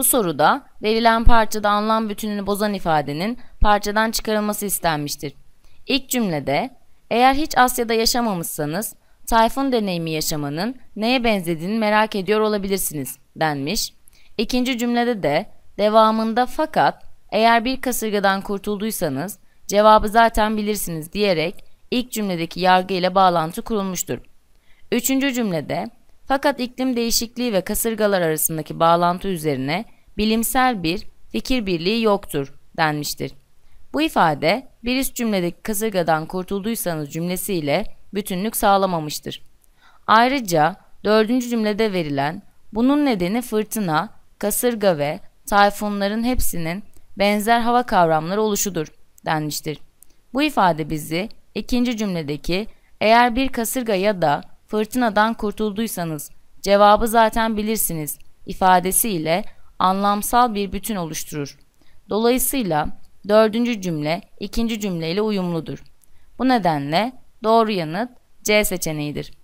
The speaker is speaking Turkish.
Bu soruda verilen parçada anlam bütününü bozan ifadenin parçadan çıkarılması istenmiştir. İlk cümlede eğer hiç Asya'da yaşamamışsanız Tayfun deneyimi yaşamanın neye benzediğini merak ediyor olabilirsiniz denmiş. İkinci cümlede de devamında fakat eğer bir kasırgadan kurtulduysanız cevabı zaten bilirsiniz diyerek ilk cümledeki yargı ile bağlantı kurulmuştur. Üçüncü cümlede fakat iklim değişikliği ve kasırgalar arasındaki bağlantı üzerine bilimsel bir fikir birliği yoktur denmiştir. Bu ifade bir üst cümledeki kasırgadan kurtulduysanız cümlesiyle bütünlük sağlamamıştır. Ayrıca dördüncü cümlede verilen bunun nedeni fırtına, kasırga ve tayfunların hepsinin benzer hava kavramları oluşudur denmiştir. Bu ifade bizi ikinci cümledeki eğer bir kasırga ya da fırtınadan kurtulduysanız cevabı zaten bilirsiniz ifadesiyle anlamsal bir bütün oluşturur. Dolayısıyla dördüncü cümle ikinci cümle ile uyumludur. Bu nedenle doğru yanıt C seçeneğidir.